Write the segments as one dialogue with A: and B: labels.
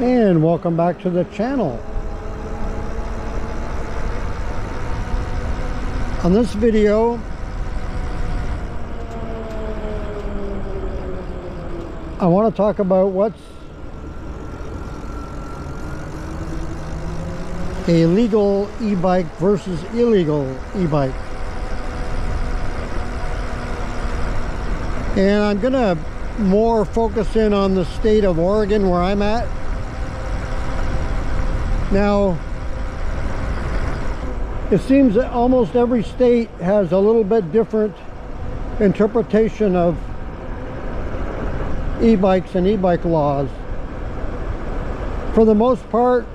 A: and welcome back to the channel. On this video I want to talk about what's a legal e-bike versus illegal e-bike. And I'm gonna more focus in on the state of Oregon where I'm at now it seems that almost every state has a little bit different interpretation of e-bikes and e-bike laws. For the most part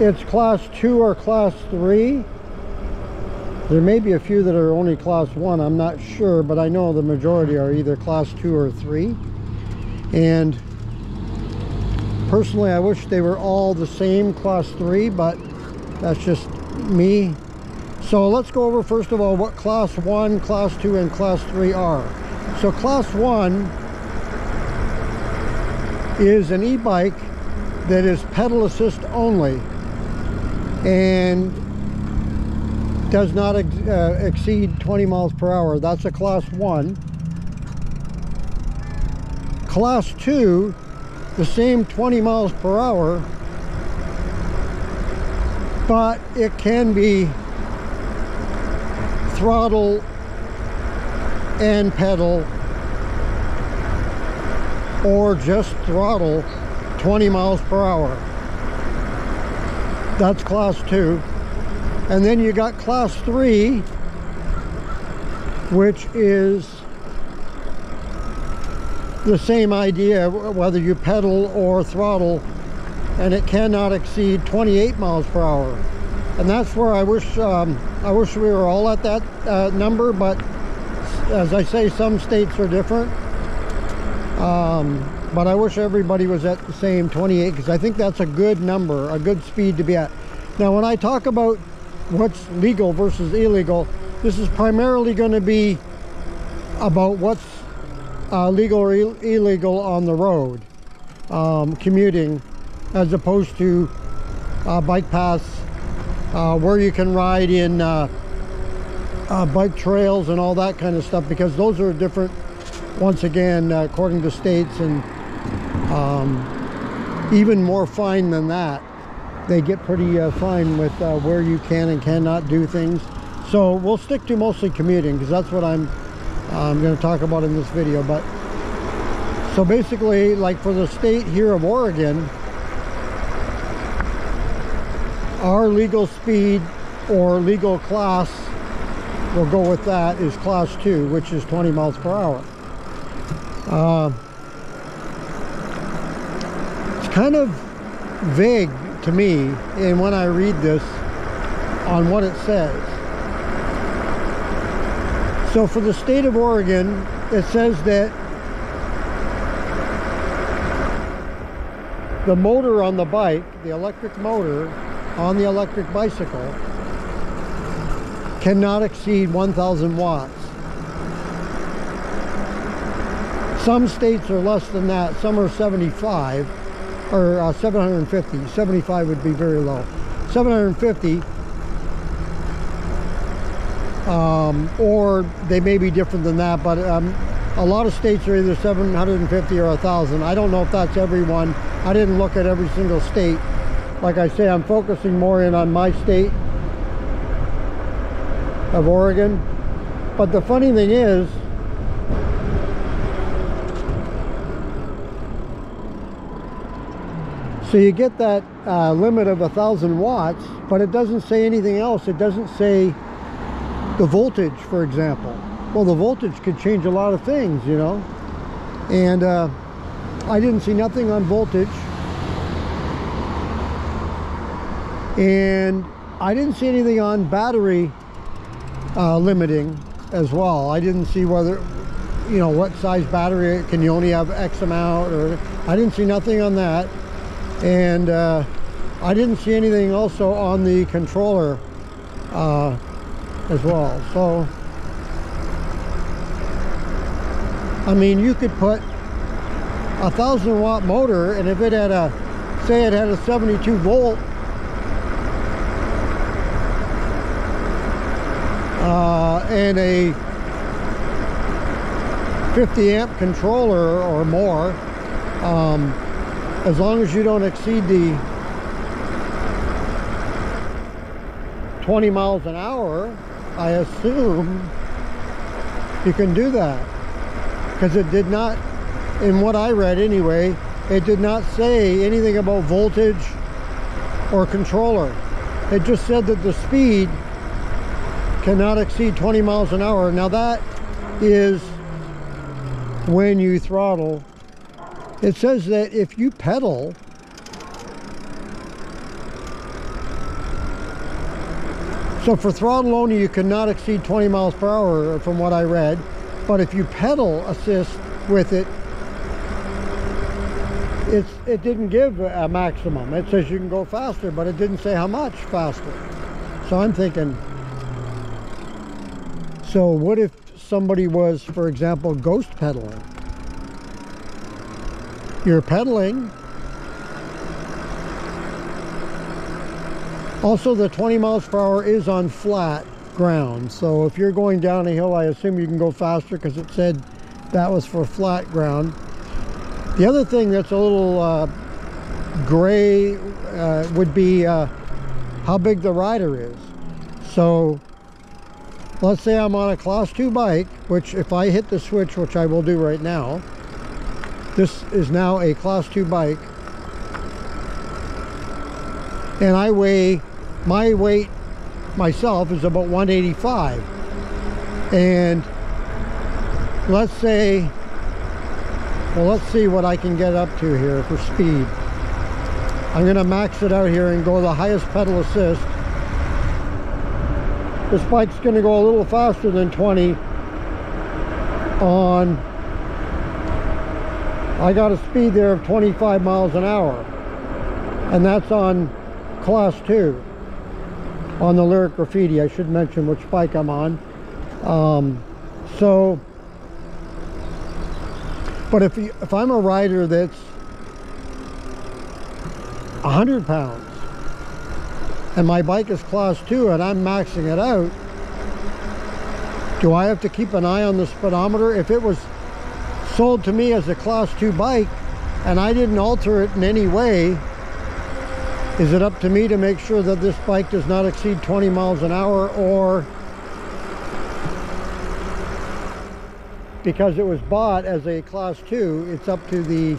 A: it's class 2 or class 3 there may be a few that are only class 1 I'm not sure but I know the majority are either class 2 or 3 and personally I wish they were all the same class 3 but that's just me so let's go over first of all what class 1 class 2 and class 3 are so class 1 is an e-bike that is pedal assist only and does not ex uh, exceed 20 miles per hour. That's a class one. Class two, the same 20 miles per hour, but it can be throttle and pedal or just throttle 20 miles per hour. That's class two. And then you got class three which is the same idea whether you pedal or throttle and it cannot exceed 28 miles per hour and that's where I wish um, I wish we were all at that uh, number but as I say some states are different um, but I wish everybody was at the same 28 because I think that's a good number, a good speed to be at. Now, when I talk about what's legal versus illegal, this is primarily going to be about what's uh, legal or Ill illegal on the road, um, commuting, as opposed to uh, bike paths uh, where you can ride in uh, uh, bike trails and all that kind of stuff because those are different once again uh, according to states and um, even more fine than that. They get pretty fine with where you can and cannot do things. So we'll stick to mostly commuting because that's what I'm I'm going to talk about in this video but so basically like for the state here of Oregon our legal speed or legal class we'll go with that is class 2 which is 20 miles per hour uh, it's kind of vague to me and when I read this on what it says. So for the state of Oregon, it says that the motor on the bike, the electric motor on the electric bicycle cannot exceed 1,000 watts. Some states are less than that. Some are 75 or uh, 750. 75 would be very low. 750 um, or they may be different than that but um, a lot of states are either 750 or a thousand. I don't know if that's everyone I didn't look at every single state. Like I say I'm focusing more in on my state of Oregon. But the funny thing is So you get that uh, limit of a thousand watts, but it doesn't say anything else. It doesn't say the voltage, for example. Well, the voltage could change a lot of things, you know. And uh, I didn't see nothing on voltage. And I didn't see anything on battery uh, limiting as well. I didn't see whether, you know, what size battery, can you only have X amount or, I didn't see nothing on that and uh, I didn't see anything also on the controller uh, as well. So I mean you could put a thousand watt motor and if it had a say it had a 72 volt uh, and a 50 amp controller or more um, as long as you don't exceed the 20 miles an hour I assume you can do that because it did not in what I read anyway it did not say anything about voltage or controller it just said that the speed cannot exceed 20 miles an hour. Now that is when you throttle. It says that if you pedal, so for throttle only you cannot exceed 20 miles per hour uh, from what I read, but if you pedal assist with it, it's, it didn't give a maximum. It says you can go faster, but it didn't say how much faster. So I'm thinking, so what if somebody was, for example, ghost pedaling? You're pedaling. Also, the 20 miles per hour is on flat ground. So if you're going down a hill, I assume you can go faster because it said that was for flat ground. The other thing that's a little uh, gray uh, would be uh, how big the rider is. So let's say I'm on a class 2 bike which if I hit the switch which I will do right now this is now a class 2 bike and I weigh my weight myself is about 185 and let's say well let's see what I can get up to here for speed. I'm gonna max it out here and go the highest pedal assist. This bike's going to go a little faster than 20 on I got a speed there of 25 miles an hour. And that's on class 2 on the Lyric Graffiti I should mention which bike I'm on um, so but if, you, if I'm a rider that's 100 pounds and my bike is class 2 and I'm maxing it out, do I have to keep an eye on the speedometer? If it was sold to me as a class 2 bike and I didn't alter it in any way, is it up to me to make sure that this bike does not exceed 20 miles an hour or because it was bought as a class 2, it's up to the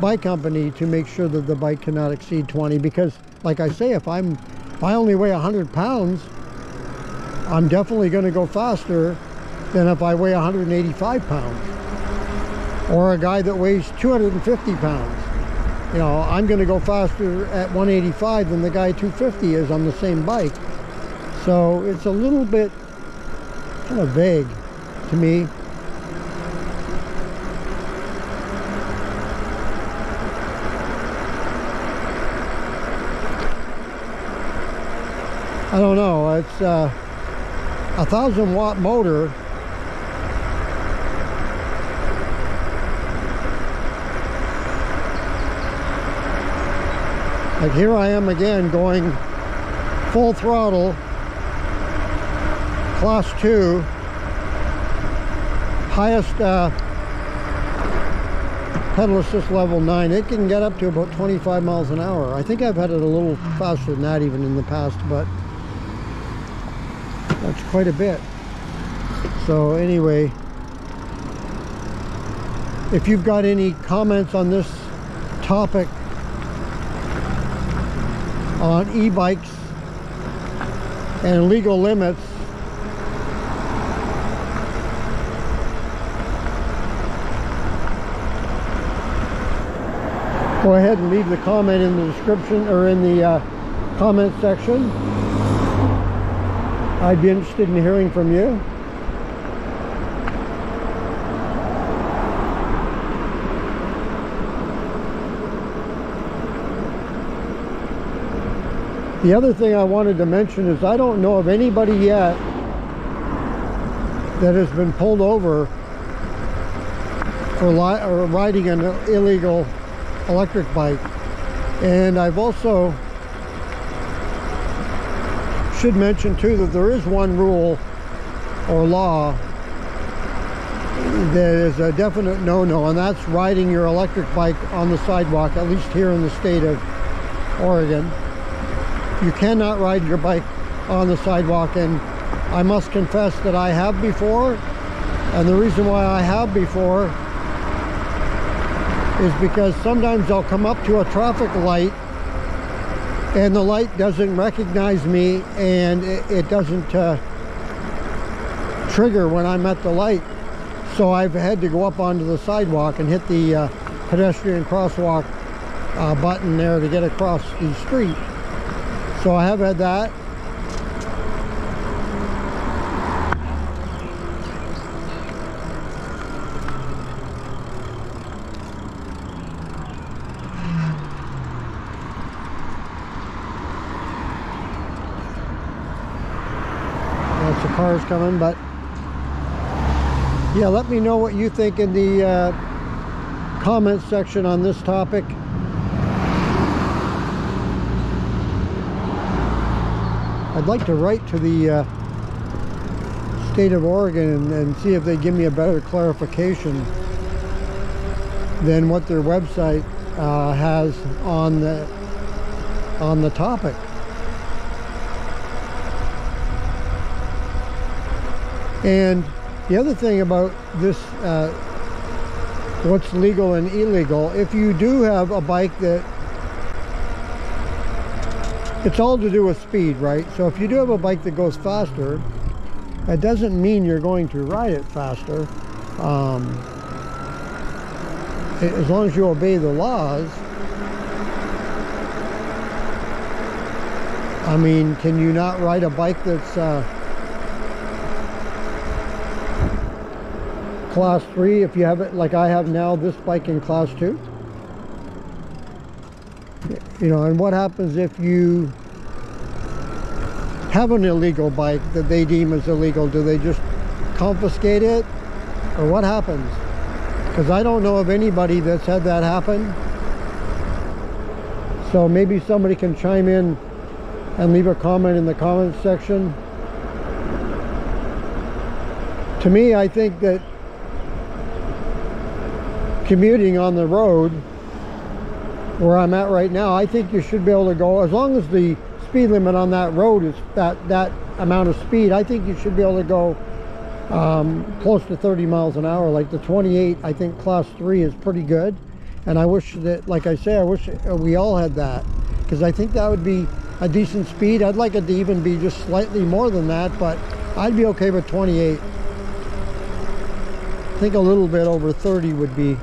A: bike company to make sure that the bike cannot exceed 20 because like I say, if I'm if I only weigh 100 pounds, I'm definitely going to go faster than if I weigh 185 pounds. Or a guy that weighs 250 pounds. You know, I'm going to go faster at 185 than the guy 250 is on the same bike. So it's a little bit kind of vague to me. I don't know. It's uh, a thousand watt motor. Like here I am again going full throttle, class two, highest uh, pedal assist level 9 it can get up to about 25 miles an hour. I think I've had it a little faster than that even in the past but that's quite a bit. So anyway if you've got any comments on this topic on e-bikes and legal limits go ahead and leave the comment in the description or in the uh, comment section I'd be interested in hearing from you. The other thing I wanted to mention is I don't know of anybody yet that has been pulled over for riding an illegal electric bike. And I've also should mention too that there is one rule or law that is a definite no-no and that's riding your electric bike on the sidewalk at least here in the state of Oregon you cannot ride your bike on the sidewalk and I must confess that I have before and the reason why I have before is because sometimes I'll come up to a traffic light and the light doesn't recognize me and it, it doesn't uh, trigger when I'm at the light. So I've had to go up onto the sidewalk and hit the uh, pedestrian crosswalk uh, button there to get across the street. So I have had that. Lots of cars coming, but yeah, let me know what you think in the uh, comment section on this topic. I'd like to write to the uh, state of Oregon and, and see if they give me a better clarification than what their website uh, has on the on the topic. And the other thing about this, uh, what's legal and illegal, if you do have a bike that, it's all to do with speed, right? So if you do have a bike that goes faster, that doesn't mean you're going to ride it faster. Um, as long as you obey the laws, I mean, can you not ride a bike that's uh, class 3 if you have it like I have now this bike in class 2 you know and what happens if you have an illegal bike that they deem as illegal? Do they just confiscate it? Or what happens? Because I don't know of anybody that's had that happen. So maybe somebody can chime in and leave a comment in the comments section. To me I think that commuting on the road where I'm at right now, I think you should be able to go, as long as the speed limit on that road is that, that amount of speed, I think you should be able to go um, close to 30 miles an hour. Like the 28, I think class 3 is pretty good. And I wish that, like I say, I wish we all had that. Because I think that would be a decent speed. I'd like it to even be just slightly more than that, but I'd be okay with 28. I think a little bit over 30 would be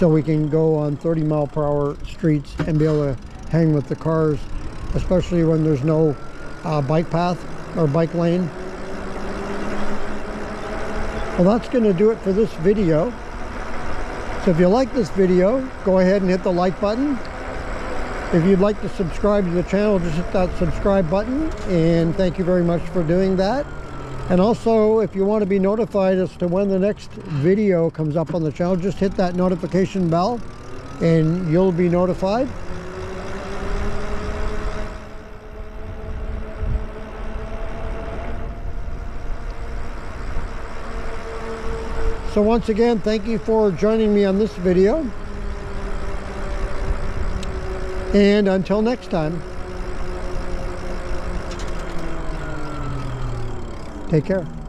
A: so we can go on 30 mile per hour streets and be able to hang with the cars especially when there's no uh, bike path or bike lane. Well that's going to do it for this video. So if you like this video go ahead and hit the like button. If you'd like to subscribe to the channel just hit that subscribe button and thank you very much for doing that and also, if you want to be notified as to when the next video comes up on the channel, just hit that notification bell and you'll be notified. So once again, thank you for joining me on this video. And until next time. Take care.